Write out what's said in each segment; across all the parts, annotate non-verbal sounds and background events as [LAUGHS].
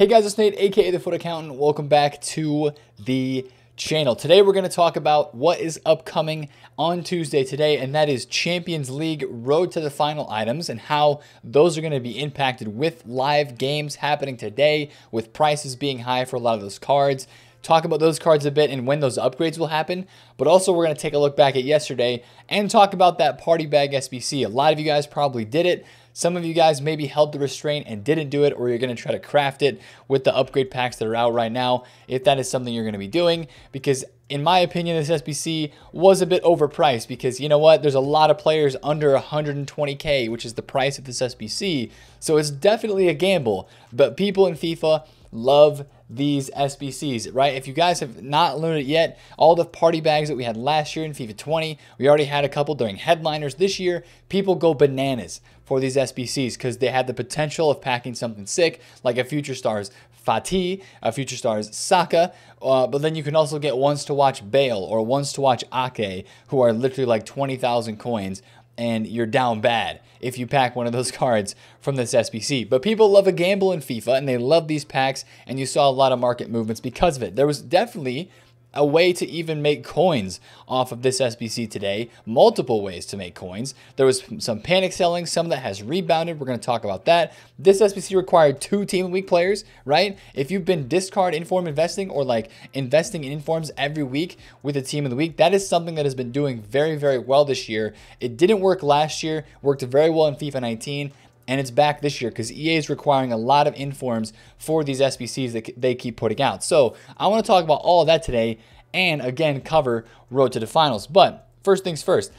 Hey guys, it's Nate, aka The FUT Accountant. Welcome back to the channel. Today we're going to talk about what is upcoming on Tuesday today, and that is Champions League Road to the Final items and how those are going to be impacted with live games happening today, with prices being high for a lot of those cards. Talk about those cards a bit and when those upgrades will happen, but also we're going to take a look back at yesterday and talk about that party bag SBC. A lot of you guys probably did it. Some of you guys maybe held the restraint and didn't do it, or you're going to try to craft it with the upgrade packs that are out right now, if that is something you're going to be doing. Because in my opinion, this SBC was a bit overpriced because you know what? There's a lot of players under 120K, which is the price of this SBC. So it's definitely a gamble. But people in FIFA love these SBCs, right? If you guys have not learned it yet, all the party bags that we had last year in FIFA 20, we already had a couple during headliners this year. People go bananas for these SBCs because they had the potential of packing something sick, like a Future Stars Fati, a Future Stars Saka, uh, but then you can also get ones to watch Bale or ones to watch Ake, who are literally like 20,000 coins and you're down bad if you pack one of those [LAUGHS] cards from this SBC. But people love a gamble in FIFA and they love these packs, and you saw a lot of market movements because of it. There was definitely a way to even make coins off of this SBC today. Multiple ways to make coins. There was some panic selling, some that has rebounded. We're going to talk about that. This SBC required two Team of the Week players, right? If you've been discard inform investing or like investing in informs every week with a Team of the Week, that is something that has been doing very, very well this year. It didn't work last year, worked very well in FIFA 19 and it's back this year because EA is requiring a lot of informs for these SBCs that they keep putting out. So I want to talk about all of that today and again cover Road to the Finals. But first things first,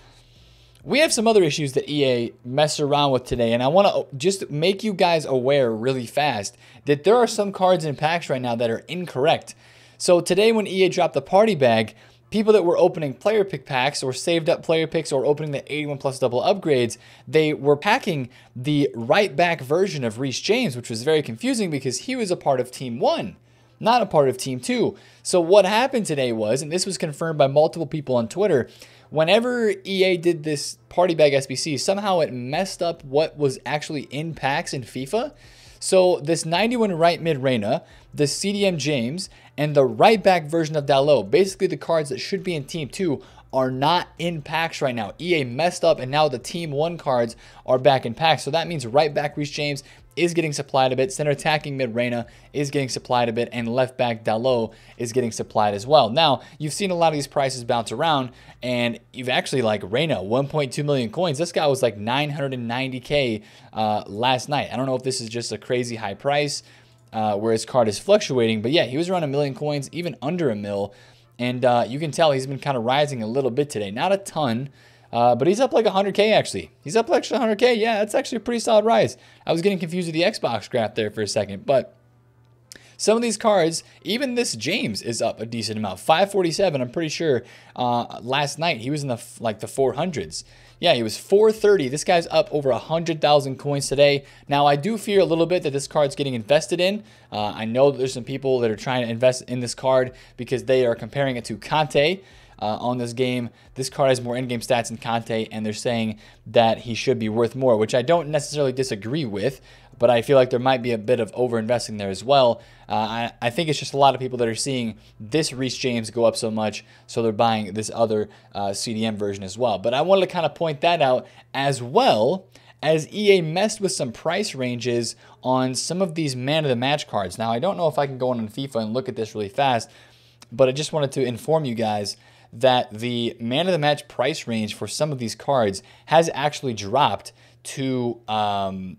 we have some other issues that EA mess around with today, and I want to uh, just make you guys aware really fast that there are some cards in packs right now that are incorrect. So today when EA dropped the party bag, people that were opening player pick packs or saved up player picks or opening the 81 plus double upgrades, they were packing the right back version of Reece James, which was very confusing because he was a part of Team 1, not a part of Team 2. So what happened today was, and this was confirmed by multiple people on Twitter, whenever EA did this party bag SBC, somehow it messed up what was actually in packs in FIFA. So this 91 right mid Reyna, the CDM James, and the right back version of Dalot, basically the cards that should be in Team 2, are not in packs right now. EA messed up and now the Team 1 cards are back in packs. So that means right back Reece James is getting supplied a bit. Center attacking mid Reyna is getting supplied a bit. And left back Dalot is getting supplied as well. Now, you've seen a lot of these prices bounce around. And you've actually like Reyna, 1.2 million coins. This guy was like 990K uh, last night. I don't know if this is just a crazy high price uh, where his card is fluctuating. But yeah, he was around a million coins, even under a mil. And uh, you can tell he's been kind of rising a little bit today. Not a ton, uh, but he's up like 100K actually. He's up like 100K. Yeah, that's actually a pretty solid rise. I was getting confused with the Xbox graph there for a second. But some of these cards, even this James is up a decent amount. 547, I'm pretty sure uh, last night he was in the like the 400s. Yeah, he was 430. This guy's up over 100,000 coins today. Now, I do fear a little bit that this card's getting invested in. Uh, I know that there's some people that are trying to invest in this card because they are comparing it to Kanté. Uh, on this game. This card has more in-game stats than Kanté, and they're saying that he should be worth more, which I don't necessarily disagree with but I feel like there might be a bit of over investing there as well. Uh, I, I, think it's just a lot of people that are seeing this Reece James go up so much, so they're buying this other uh, CDM version as well. But I wanted to kind of point that out as well as EA messed with some price ranges on some of these man of the match cards. Now, I don't know if I can go on FIFA and look at this really fast, but I just wanted to inform you guys that the man of the match price range for some of these cards has actually dropped to um,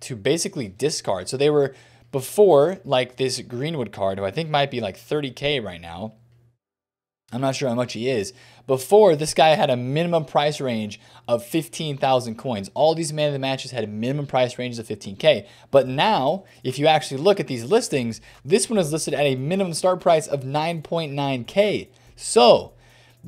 to basically discard. So they were before like this Greenwood card, who I think might be like 30K right now. I'm not sure how much he is. Before, this guy had a minimum price range of 15,000 coins. All these man of the matches had a minimum price range of 15K. But now, if you actually look at these listings, this one is listed at a minimum start price of 9.9K. So,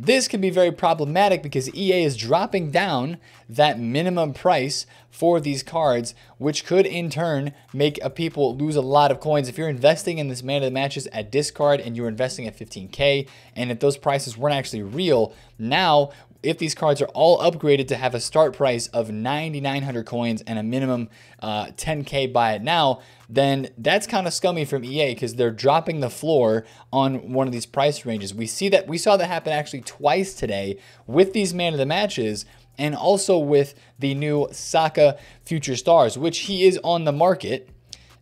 this can be very problematic because EA is dropping down that minimum price for these cards, which could in turn make a people lose a lot of coins. If you're investing in this man of the matches at discard and you're investing at 15K, and if those prices weren't actually real, now if these cards are all upgraded to have a start price of 9,900 coins and a minimum uh, 10k buy it now, then that's kind of scummy from EA because they're dropping the floor on one of these price ranges. We see that we saw that happen actually twice today with these man of the matches and also with the new Saka Future Stars, which he is on the market.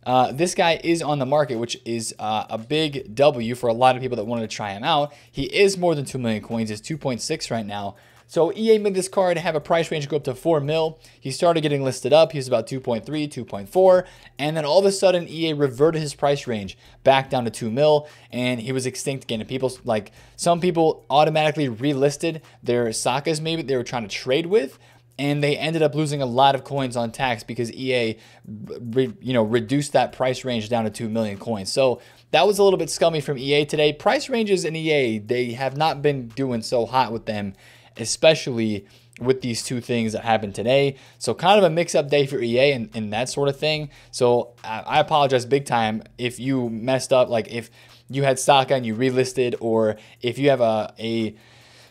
Uh, this guy is on the market, which is uh, a big W for a lot of people that wanted to try him out. He is more than 2 million coins. It's 2.6 right now. So EA made this card have a price range go up to 4 mil. He started getting listed up. He was about 2.3, 2.4. And then all of a sudden, EA reverted his price range back down to 2 mil. And he was extinct again. And people, like, some people automatically relisted their Sakas maybe they were trying to trade with and they ended up losing a lot of coins on tax because EA, re, you know, reduced that price range down to two million coins. So that was a little bit scummy from EA today. Price ranges in EA they have not been doing so hot with them, especially with these two things that happened today. So kind of a mix-up day for EA and, and that sort of thing. So I, I apologize big time if you messed up, like if you had Saka and you relisted, or if you have a a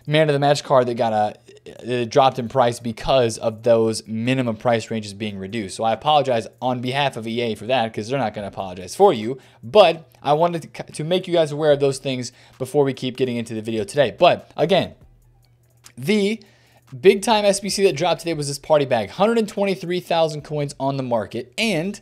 man of the match card that got a it dropped in price because of those minimum price ranges being reduced. So I apologize on behalf of EA for that because they're not going to apologize for you. But I wanted to, to make you guys aware of those things before we keep getting into the video today. But again, the big time SBC that dropped today was this party bag 123,000 coins on the market. And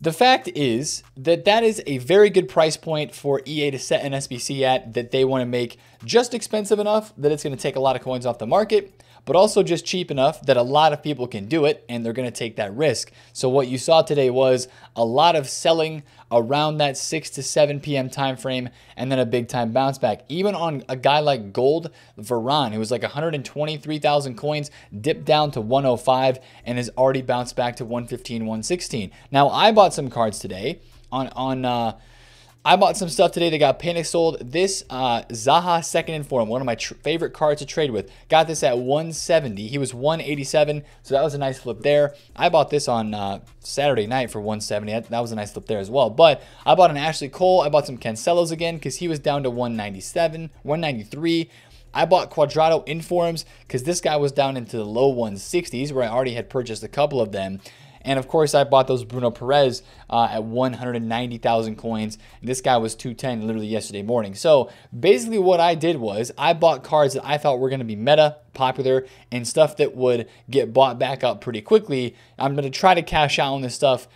the fact is that that is a very good price point for EA to set an SBC at that they want to make just expensive enough that it's going to take a lot of coins off the market but also just cheap enough that a lot of people can do it and they're going to take that risk. So what you saw today was a lot of selling around that 6 to 7 p.m. time frame and then a big time bounce back. Even on a guy like Gold Varane, who was like 123,000 coins, dipped down to 105 and has already bounced back to 115, 116. Now I bought some cards today on on uh, I bought some stuff today that got panic sold. This uh, Zaha second in form, one of my favorite cards to trade with. Got this at 170. He was 187, so that was a nice flip there. I bought this on uh, Saturday night for 170. That, that was a nice flip there as well. But I bought an Ashley Cole. I bought some Cancelos again because he was down to 197, 193. I bought Cuadrado Informs because this guy was down into the low 160s where I already had purchased a couple of them. And of course, I bought those Bruno Perez uh, at 190,000 coins. And this guy was 210 literally yesterday morning. So basically, what I did was I bought cards that I thought were going to be meta, popular, and stuff that would get bought back up pretty quickly. I'm going to try to cash out on this stuff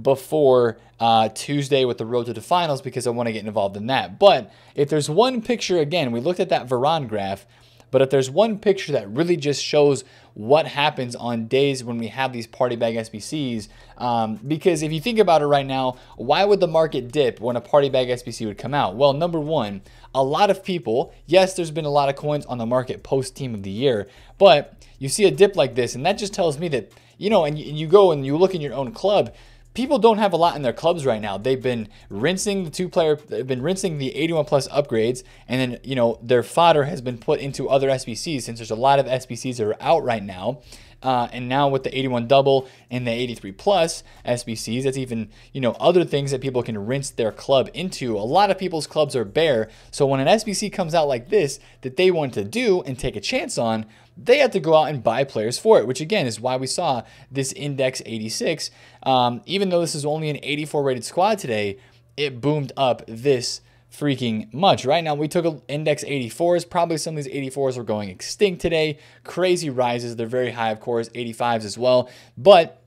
before uh, Tuesday with the road to the finals because I want to get involved in that. But if there's one picture, again, we looked at that Varane graph. But if there's one picture that really just shows what happens on days when we have these party bag SBCs, um, because if you think about it right now, why would the market dip when a party bag SBC would come out? Well, number one, a lot of people, yes, there's been a lot of coins on the market post team of the year, but you see a dip like this, and that just tells me that, you know, and you go and you look in your own club, people don't have a lot in their clubs right now. They've been rinsing the two player, they've been rinsing the 81 plus upgrades, and then, you know, their fodder has been put into other SBCs since there's a lot of SBCs that are out right now. Uh, and now with the 81 double and the 83 plus SBCs, that's even, you know, other things that people can rinse their club into. A lot of people's clubs are bare. So when an SBC comes out like this that they want to do and take a chance on, they have to go out and buy players for it, which again is why we saw this index 86. Um, even though this is only an 84 rated squad today, it boomed up this freaking much. Right now, we took an index 84s. Probably some of these 84s are going extinct today. Crazy rises. They're very high, of course, 85s as well. But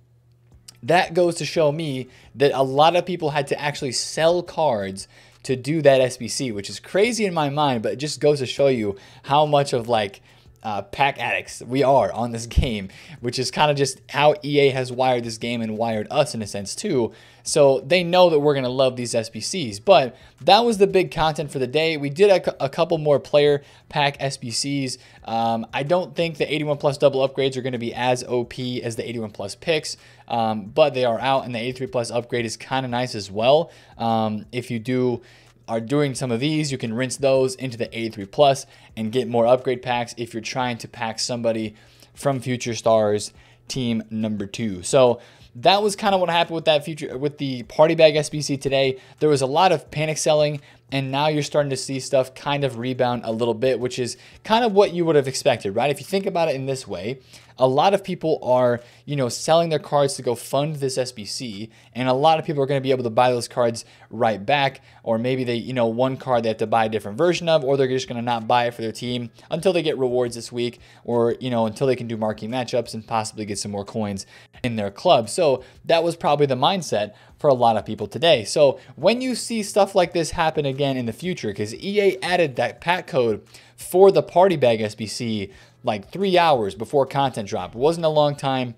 that goes to show me that a lot of people had to actually sell cards to do that SBC, which is crazy in my mind, but it just goes to show you how much of like uh, pack addicts we are on this [LAUGHS] game, which is kind of just how EA has wired this game and wired us in a sense too. So they know that we're going to love these SBCs. But that was the big content for the day. We did a, a couple more player pack SBCs. Um, I don't think the 81 plus double upgrades are going to be as OP as the 81 plus picks, um, but they are out, and the 83 plus upgrade is kind of nice as well. Um, if you do are doing some of these, you can rinse those into the 83 Plus and get more upgrade packs if you're trying to pack somebody from Future Stars team number two. So that was kind of what happened with that future with the party bag SBC today. There was a lot of panic selling and now you're starting to see stuff kind of rebound a little bit, which is kind of what you would have expected, right? If you think about it in this way, a lot of people are, you know, selling their cards to go fund this SBC, and a lot of people are going to be able to buy those cards right back, or maybe they, you know, one card they have to buy a different version of, or they're just going to not buy it for their team until they get rewards this week, or you know, until they can do marquee matchups and possibly get some more coins in their club. So that was probably the mindset for a lot of people today. So when you see stuff like this happen again in the future, because EA added that pack code for the party bag SBC like three hours before content drop. It wasn't a long time.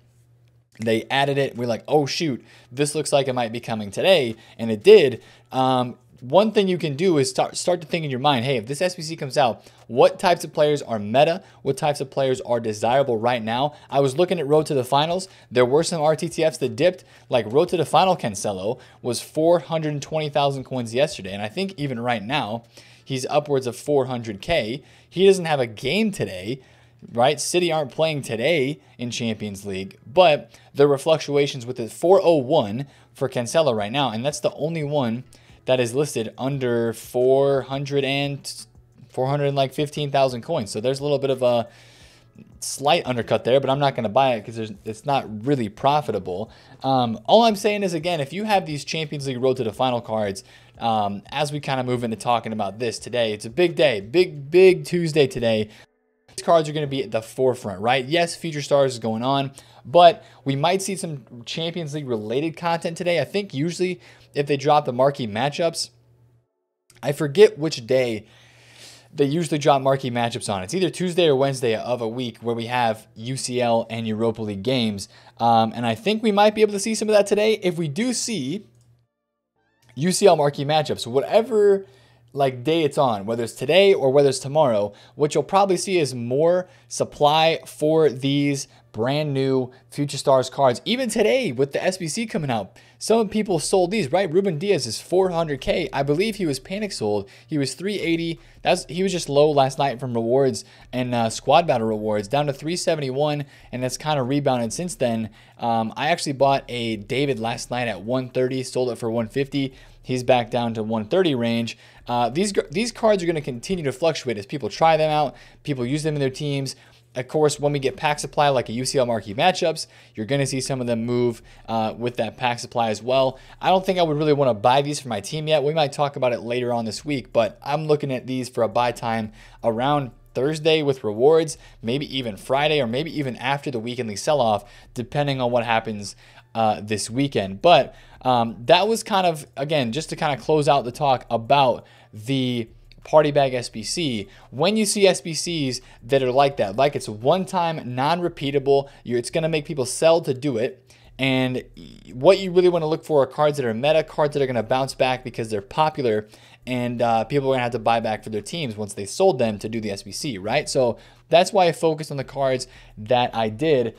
They added it. We're like, oh shoot, this looks like it might be coming today, and it did. Um, one thing you can do is start start to think in your mind, hey, if this SBC comes out, what types of players are meta? What types of players are desirable right now? I was looking at Road to the Finals. There were some RTTFs that dipped, like Road to the Final Cancelo was 420,000 coins yesterday, and I think even right now, he's upwards of 400k. He doesn't have a game today, right? City aren't playing today in Champions League, but there were fluctuations with the 401 for Cancelo right now, and that's the only one that is listed under 400 and 400 like 15,000 coins. So there's a little bit of a slight undercut there, but I'm not going to buy it because it's not really profitable. Um, all I'm saying is, again, if you have these Champions League road to the final cards, um, as we kind of move into talking about this today, it's a big day, big, big Tuesday today. These cards are going to be at the forefront, right? Yes, Future Stars is going on, but we might see some Champions League related content today. I think usually if they drop the marquee matchups, I forget which day they usually drop marquee matchups on. It's either Tuesday or Wednesday of a week where we have UCL and Europa League games. Um, and I think we might be able to see some of that today. If we do see UCL marquee matchups, whatever like day it's on, whether it's today or whether it's tomorrow, what you'll probably see is more supply for these brand new Future Stars cards. Even today with the SBC coming out, some people sold these, right? Ruben Dias is 400k. I believe he was panic sold. He was 380. That's he was just low last night from rewards and uh, squad battle rewards down to 371, and that's kind of rebounded since then. Um, I actually bought a David last night at 130, sold it for 150. He's back down to 130 range. Uh, these these cards are going to continue to fluctuate as people try them out, people use them in their teams. Of course, when we get pack supply like a UCL marquee matchups, you're going to see some of them move uh, with that pack supply as well. I don't think I would really want to buy these for my team yet. We might talk about it later on this week, but I'm looking at these for a buy time around Thursday with rewards, maybe even Friday, or maybe even after the weekly sell off, depending on what happens uh, this weekend. But um, that was kind of, again, just to kind of close out the talk about the Party Bag SBC. When you see SBCs that are like that, like it's one time, non repeatable, it's going to make people sell to do it. And what you really want to look for are cards that are meta, cards that are going to bounce back because they're popular, and uh, people are going to have to buy back for their teams once they sold them to do the SBC, right? So that's why I focused on the cards that I did.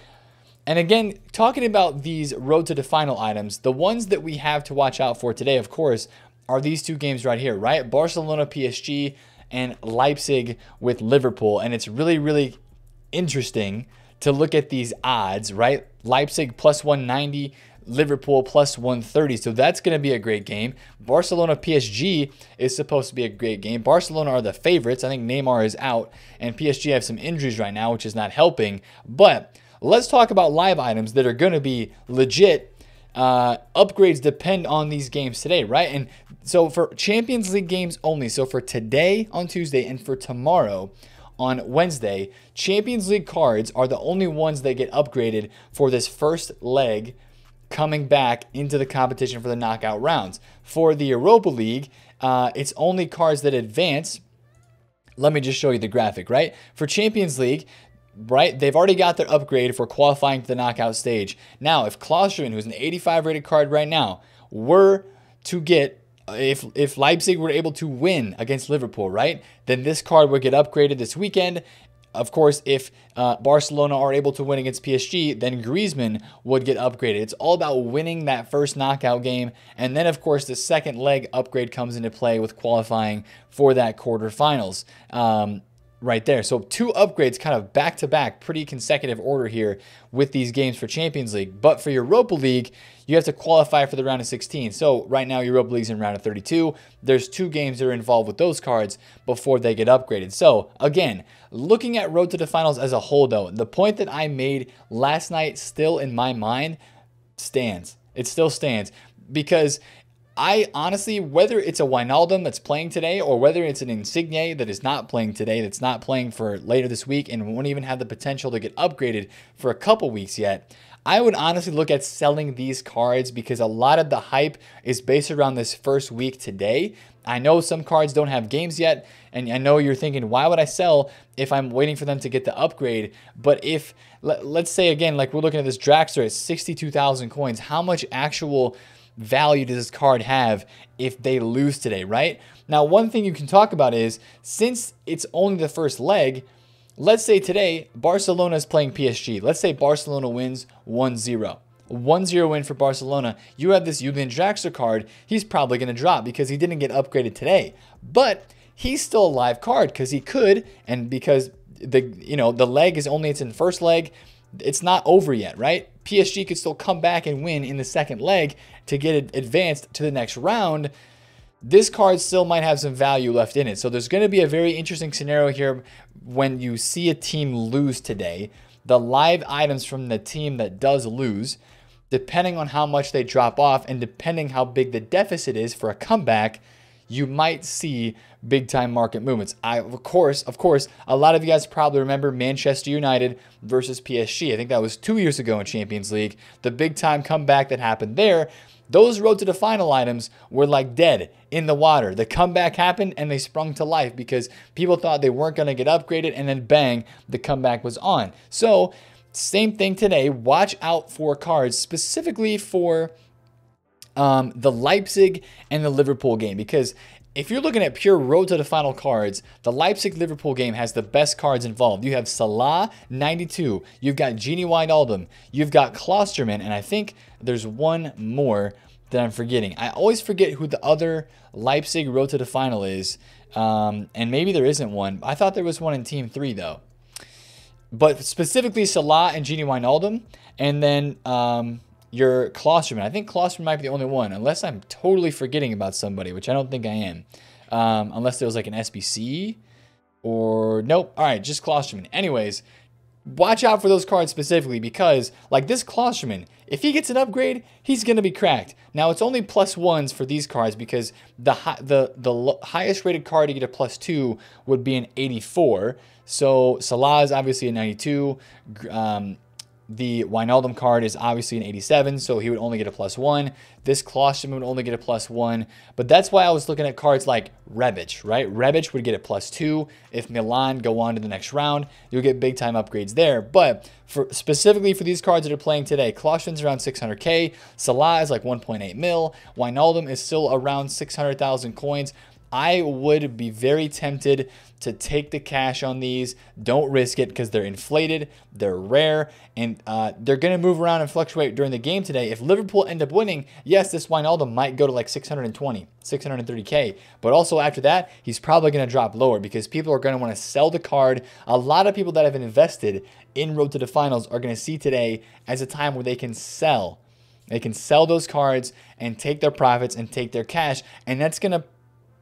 And again, talking about these road to the final items, the ones that we have to watch out for today, of course, are these two games right here, right? Barcelona PSG and Leipzig with Liverpool. And it's really, really interesting to look at these odds, right? Leipzig plus 190, Liverpool plus 130. So that's going to be a great game. Barcelona PSG is supposed to be a great game. Barcelona are the favorites. I think Neymar is out, and PSG have some injuries right now, which is not helping. But let's talk about live items that are going to be legit uh, upgrades depend on these games today, right? And so for Champions League games only, so for today on Tuesday and for tomorrow on Wednesday, Champions League cards are the only ones that get upgraded for this first leg coming back into the competition for the knockout rounds. For the Europa League, uh, it's only cards that advance. Let me just show you the graphic, right? For Champions League, right? They've already got their upgrade for qualifying to the knockout stage. Now, if Klaassen, who's an 85 rated card right now, were to get if if Leipzig were able to win against Liverpool, right, then this card would get upgraded this weekend. Of course, if uh, Barcelona are able to win against PSG, then Griezmann would get upgraded. It's all about winning that first knockout game. And then, of course, the second leg upgrade comes into play with qualifying for that quarterfinals. Um, right there. So two upgrades kind of back to back, pretty consecutive order here with these games for Champions League. But for Europa League, you have to qualify for the round of 16. So right now Europa League's in round of 32. There's two games that are involved with those cards before they get upgraded. So again, looking at Road to the Finals as a whole though, the point that I made last night still in my mind stands. It still stands because I honestly, whether it's a Wijnaldum that's playing today or whether it's an Insigne that is not playing today, that's not playing for later this week and won't even have the potential to get upgraded for a couple weeks yet, I would honestly look at selling these cards because a lot of the hype is based around this first week today. I know some cards don't have games yet, and I know you're thinking, why would I sell if I'm waiting for them to get the upgrade? But if, let, us say again, like we're looking at this Draxler at 62,000 coins, how much actual value does this card have if they lose today, right? Now, one thing you can talk about is since it's only the first leg, let's say today Barcelona is playing PSG. Let's say Barcelona wins 1 0. 1 0 win for Barcelona. You have this Julian Draxler card. He's probably going to drop because he didn't get upgraded today. But he's still a live card because he could, and because the you know the leg is only it's in first leg, it's not over yet, right? PSG could still come back and win in the second leg to get advanced to the next round. This card still might have some value left in it. So there's going to be a very interesting scenario here when you see a team lose today. The live items from the team that does lose, depending on how much they drop off and depending how big the deficit is for a comeback, you might see big time market movements. I of course, of course, a lot of you guys probably remember Manchester United versus PSG. I think that was 2 years ago in Champions League. The big time comeback that happened there. Those road to the final items were like dead in the water. The comeback happened and they sprung to life because people thought they weren't going to get upgraded and then bang, the comeback was on. So, same thing today. Watch out for cards specifically for um, the Leipzig and the Liverpool game because if you're looking at pure road to the final cards, the Leipzig Liverpool game has the best cards involved. You have Salah 92, you've got Gini Wijnaldum, you've got Klostermann, and I think there's one more that I'm forgetting. I always forget who the other Leipzig road to the final is, um, and maybe there isn't one. I thought there was one in Team 3 though. But specifically Salah and Gini Wijnaldum, and then um, your Klostermann. I think Klostermann might be the only one, unless I'm totally forgetting about somebody, which I don't think I am. Um, unless there was like an SBC or nope. All right, just Klostermann. Anyways, watch out for those cards specifically because, like this Klostermann, if he gets an upgrade, he's going to be cracked. Now, it's only plus ones for these cards because the, the, the highest rated card to get a plus two would be an 84. So Salah is obviously a 92. Um, the Wijnaldum card is obviously an 87, so he would only get a plus one. This Klostermann would only get a plus one. But that's why I was looking at cards like Rebic, right? Rebic would get a plus two. If Milan go on to the next round, you'll get big time upgrades there. But for specifically for these cards that are playing today, Klostermann's around 600k. Salah is like 1.8 mil. Wijnaldum is still around 600,000 coins. I would be very tempted to take the cash on these. Don't risk it because they're inflated, they're rare, and uh, they're going to move around and fluctuate during the game today. If Liverpool end up winning, yes, this Wijnaldum might go to like 620, 630K. But also after that, he's probably going to drop lower because people are going to want to sell the card. A lot of people that have invested in Road to the Finals are going to see today as a time where they can sell. They can sell those cards and take their profits and take their cash, and that's going to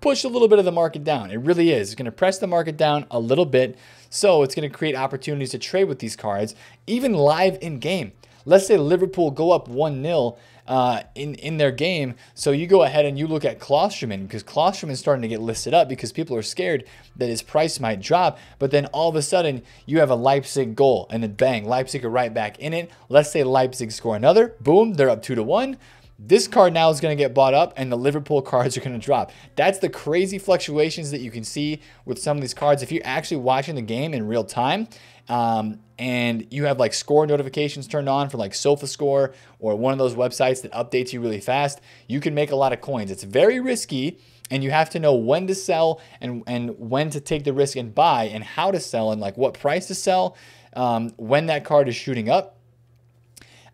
push a little bit of the market down. It really is. It's going to press the market down a little bit. So it's going to create opportunities to trade with these cards, even live in game. Let's say Liverpool go up 1 0 uh, in, in their game. So you go ahead and you look at Klostermann because Klostermann is starting to get listed up because people are scared that his price might drop. But then all of a sudden you have a Leipzig goal and then bang, Leipzig are right back in it. Let's say Leipzig score another. Boom, they're up 2 to 1. This card now is going to get bought up and the Liverpool cards are going to drop. That's the crazy fluctuations that you can see with some of these cards. If you're actually watching the game in real time um, and you have like score notifications turned on for like SofaScore or one of those websites that updates you really fast, you can make a lot of coins. It's very risky and you have to know when to sell and, and when to take the risk and buy and how to sell and like what price to sell um, when that card is shooting up.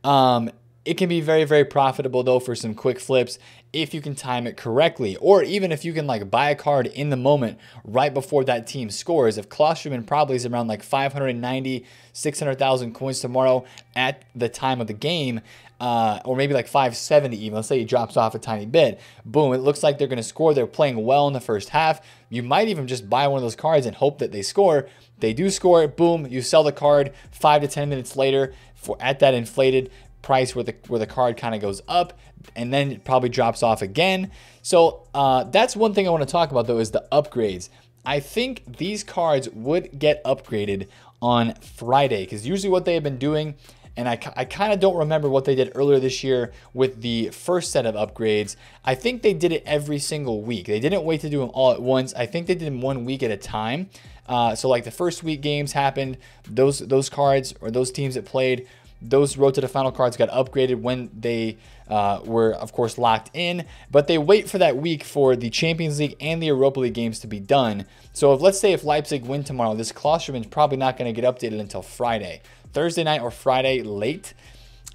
Um, It can be very, very profitable though for some quick flips if you can time it correctly, or even if you can like buy a card in the moment right before that team scores. If Klostermann probably is around like 590, 600,000 coins tomorrow at the time of the game, uh, or maybe like 570 even. Let's say he drops off a tiny bit. Boom, it looks like they're going to score. They're playing well in the first half. You might even just buy one of those cards and hope that they score. They do score, boom, you sell the card five to 10 minutes later for at that inflated price where the where the card kind of goes up and then it probably drops off again. So uh, that's one thing I want to talk about though is the upgrades. I think these cards would get upgraded on Friday because usually what they have been doing and I, I kind of don't remember what they did earlier this year with the first set of upgrades. I think they did it every single week. They didn't wait to do them all at once. I think they did them one week at a time. Uh, so like the first week games happened, those those cards or those teams that played those road to the final cards got upgraded when they uh, were, of course, locked in. But they wait for that week for the Champions League and the Europa League games to be done. So if let's say if Leipzig win tomorrow, this is probably not going to get updated until Friday, Thursday night or Friday late.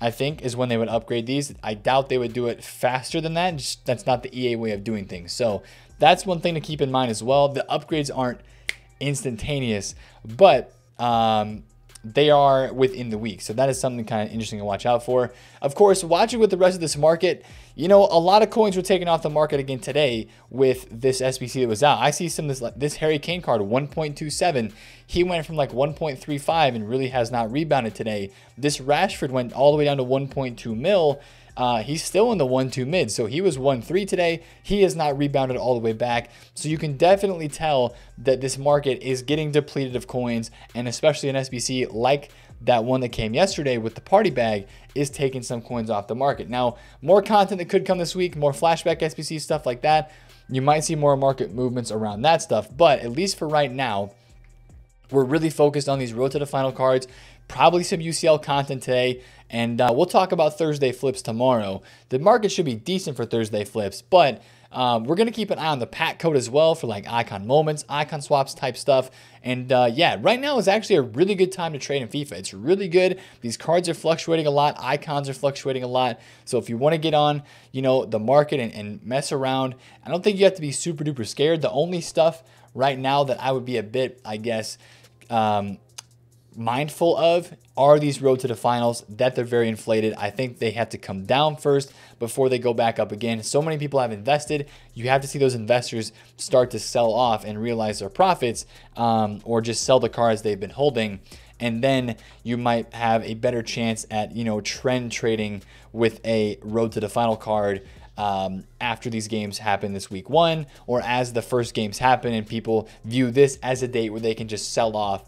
I think is when they would upgrade these. I doubt they would do it faster than that. Just, that's not the EA way of doing things. So that's one thing to keep in mind as well. The upgrades aren't instantaneous, but um, they are within the week. So that is something kind of interesting to watch out for. Of course, watching with the rest of this market, you know, a lot of coins were taken off the market again today with this SBC that was out. I see some this, this Harry Kane card, 1.27. He went from like 1.35 and really has not rebounded today. This Rashford went all the way down to 1.2 mil. Uh, he's still in the 1-2 mid, so he was 1-3 today. He has not rebounded all the way back, so you can definitely tell that this market is getting depleted of coins, and especially an SBC like that one that came yesterday with the party bag is taking some coins off the market. Now, more content that could come this week, more flashback SBC stuff like that. You might see more market movements around that stuff, but at least for right now, we're really focused on these road to the final cards probably some UCL content today, and uh, we'll talk about Thursday flips tomorrow. The market should be decent for Thursday flips, but um, we're going to keep an eye on the pack code as well for like icon moments, icon swaps type stuff. And uh, yeah, right now is actually a really good time to trade in FIFA. It's really good. These cards are fluctuating a lot. Icons are fluctuating a lot. So if you want to get on, you know, the market and, and mess around, I don't think you have to be super duper scared. The only stuff right now that I would be a bit, I guess, um, mindful of are these road to the finals that they're very inflated. I think they have to come down first before they go back up again. So many people have invested. You have to see those investors start to sell off and realize their profits um, or just sell the cars they've been holding. And then you might have a better chance at, you know, trend trading with a road to the final card um, after these games happen this week one or as the first games happen and people view this as a date where they can just sell off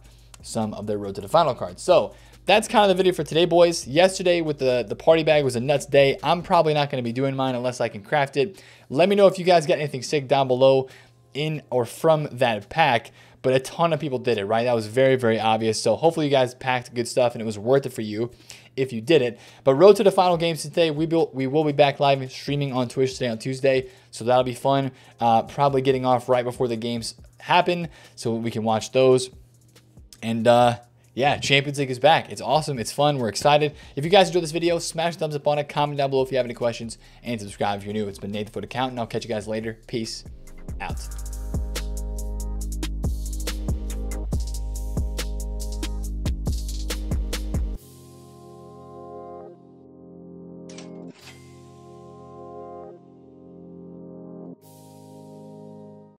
some of their road to the final cards. So that's kind of the video for today, boys. Yesterday with the, the party bag was a nuts day. I'm probably not going to be doing mine unless I can craft it. Let me know if you guys got anything sick down below in or from that pack. But a ton of people did it, right? That was very, very obvious. So hopefully you guys packed good stuff and it was worth it for you if you did it. But road to the final games today. We will, we will be back live streaming on Twitch today on Tuesday. So that'll be fun. Uh, probably getting off right before the games happen so we can watch those. And uh, yeah, Champions League is back. It's awesome. It's fun. We're excited. If you guys enjoyed this video, smash thumbs up on it. Comment down below if you have any questions. And subscribe if you're new. It's been Nathan FUT Account, and I'll catch you guys later. Peace out.